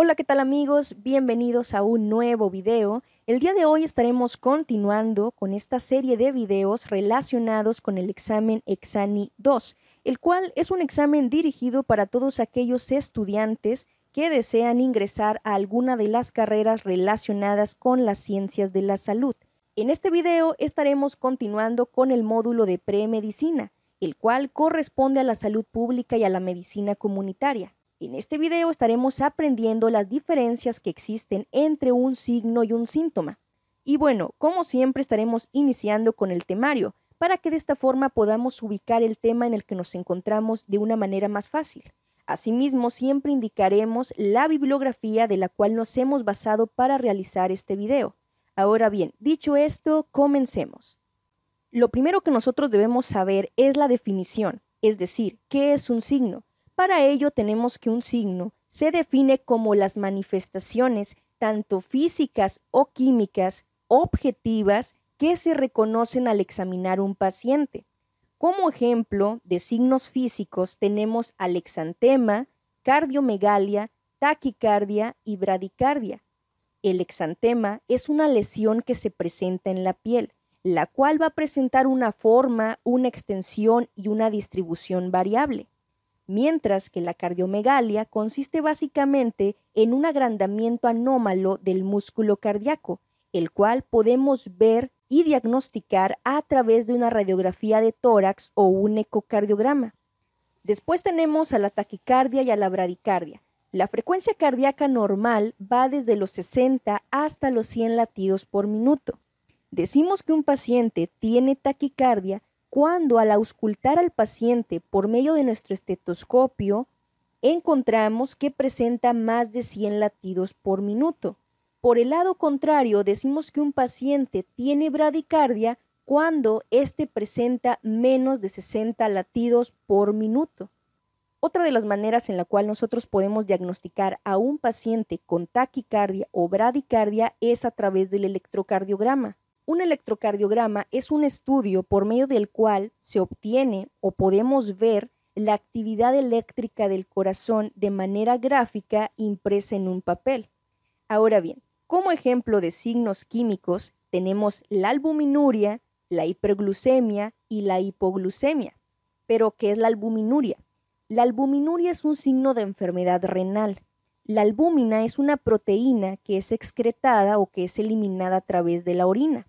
Hola, ¿qué tal amigos? Bienvenidos a un nuevo video. El día de hoy estaremos continuando con esta serie de videos relacionados con el examen Exani 2, el cual es un examen dirigido para todos aquellos estudiantes que desean ingresar a alguna de las carreras relacionadas con las ciencias de la salud. En este video estaremos continuando con el módulo de premedicina, el cual corresponde a la salud pública y a la medicina comunitaria. En este video estaremos aprendiendo las diferencias que existen entre un signo y un síntoma. Y bueno, como siempre estaremos iniciando con el temario, para que de esta forma podamos ubicar el tema en el que nos encontramos de una manera más fácil. Asimismo, siempre indicaremos la bibliografía de la cual nos hemos basado para realizar este video. Ahora bien, dicho esto, comencemos. Lo primero que nosotros debemos saber es la definición, es decir, qué es un signo. Para ello tenemos que un signo se define como las manifestaciones tanto físicas o químicas objetivas que se reconocen al examinar un paciente. Como ejemplo de signos físicos tenemos alexantema, cardiomegalia, taquicardia y bradicardia. El exantema es una lesión que se presenta en la piel, la cual va a presentar una forma, una extensión y una distribución variable mientras que la cardiomegalia consiste básicamente en un agrandamiento anómalo del músculo cardíaco, el cual podemos ver y diagnosticar a través de una radiografía de tórax o un ecocardiograma. Después tenemos a la taquicardia y a la bradicardia. La frecuencia cardíaca normal va desde los 60 hasta los 100 latidos por minuto. Decimos que un paciente tiene taquicardia cuando al auscultar al paciente por medio de nuestro estetoscopio, encontramos que presenta más de 100 latidos por minuto. Por el lado contrario, decimos que un paciente tiene bradicardia cuando éste presenta menos de 60 latidos por minuto. Otra de las maneras en la cual nosotros podemos diagnosticar a un paciente con taquicardia o bradicardia es a través del electrocardiograma. Un electrocardiograma es un estudio por medio del cual se obtiene o podemos ver la actividad eléctrica del corazón de manera gráfica impresa en un papel. Ahora bien, como ejemplo de signos químicos tenemos la albuminuria, la hiperglucemia y la hipoglucemia. Pero, ¿qué es la albuminuria? La albuminuria es un signo de enfermedad renal. La albúmina es una proteína que es excretada o que es eliminada a través de la orina.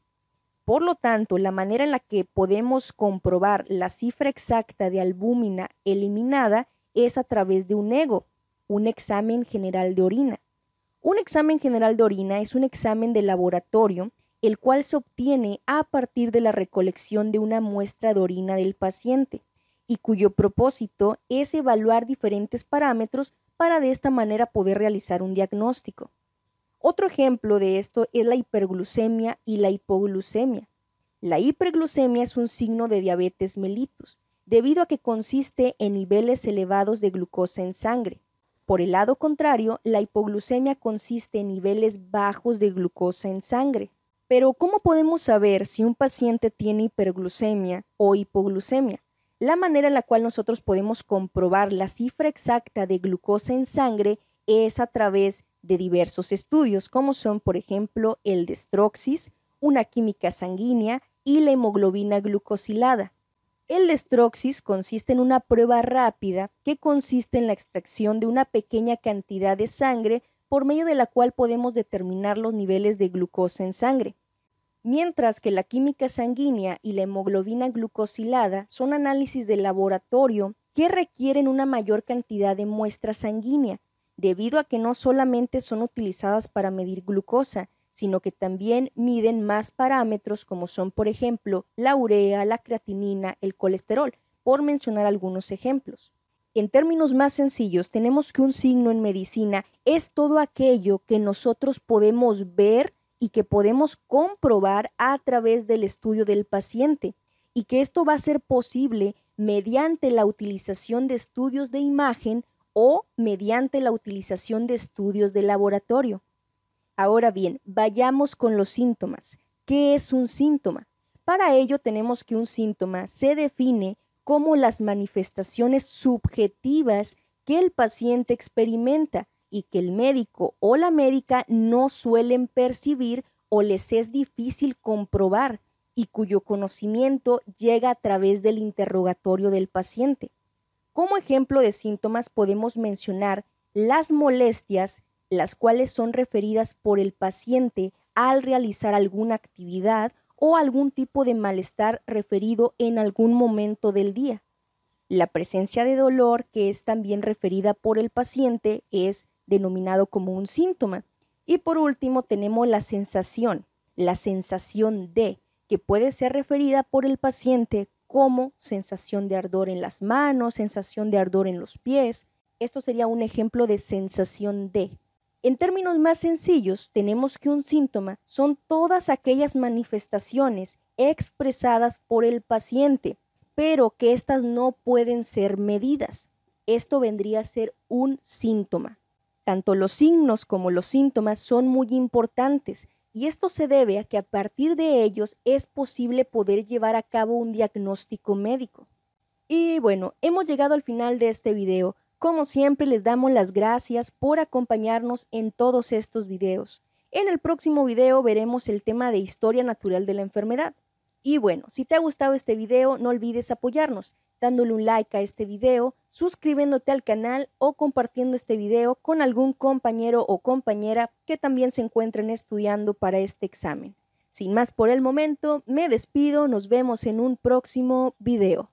Por lo tanto, la manera en la que podemos comprobar la cifra exacta de albúmina eliminada es a través de un EGO, un examen general de orina. Un examen general de orina es un examen de laboratorio el cual se obtiene a partir de la recolección de una muestra de orina del paciente y cuyo propósito es evaluar diferentes parámetros para de esta manera poder realizar un diagnóstico. Otro ejemplo de esto es la hiperglucemia y la hipoglucemia. La hiperglucemia es un signo de diabetes mellitus, debido a que consiste en niveles elevados de glucosa en sangre. Por el lado contrario, la hipoglucemia consiste en niveles bajos de glucosa en sangre. Pero, ¿cómo podemos saber si un paciente tiene hiperglucemia o hipoglucemia? La manera en la cual nosotros podemos comprobar la cifra exacta de glucosa en sangre es a través de diversos estudios, como son, por ejemplo, el destroxis, una química sanguínea y la hemoglobina glucosilada. El destroxis consiste en una prueba rápida que consiste en la extracción de una pequeña cantidad de sangre por medio de la cual podemos determinar los niveles de glucosa en sangre. Mientras que la química sanguínea y la hemoglobina glucosilada son análisis de laboratorio que requieren una mayor cantidad de muestra sanguínea, debido a que no solamente son utilizadas para medir glucosa, sino que también miden más parámetros como son, por ejemplo, la urea, la creatinina, el colesterol, por mencionar algunos ejemplos. En términos más sencillos, tenemos que un signo en medicina es todo aquello que nosotros podemos ver y que podemos comprobar a través del estudio del paciente y que esto va a ser posible mediante la utilización de estudios de imagen o mediante la utilización de estudios de laboratorio. Ahora bien, vayamos con los síntomas. ¿Qué es un síntoma? Para ello tenemos que un síntoma se define como las manifestaciones subjetivas que el paciente experimenta y que el médico o la médica no suelen percibir o les es difícil comprobar y cuyo conocimiento llega a través del interrogatorio del paciente. Como ejemplo de síntomas podemos mencionar las molestias, las cuales son referidas por el paciente al realizar alguna actividad o algún tipo de malestar referido en algún momento del día. La presencia de dolor, que es también referida por el paciente, es denominado como un síntoma. Y por último tenemos la sensación, la sensación de, que puede ser referida por el paciente como sensación de ardor en las manos, sensación de ardor en los pies. Esto sería un ejemplo de sensación de. En términos más sencillos, tenemos que un síntoma son todas aquellas manifestaciones expresadas por el paciente, pero que éstas no pueden ser medidas. Esto vendría a ser un síntoma. Tanto los signos como los síntomas son muy importantes y esto se debe a que a partir de ellos es posible poder llevar a cabo un diagnóstico médico. Y bueno, hemos llegado al final de este video. Como siempre, les damos las gracias por acompañarnos en todos estos videos. En el próximo video veremos el tema de historia natural de la enfermedad. Y bueno, si te ha gustado este video, no olvides apoyarnos, dándole un like a este video, suscribiéndote al canal o compartiendo este video con algún compañero o compañera que también se encuentren estudiando para este examen. Sin más por el momento, me despido, nos vemos en un próximo video.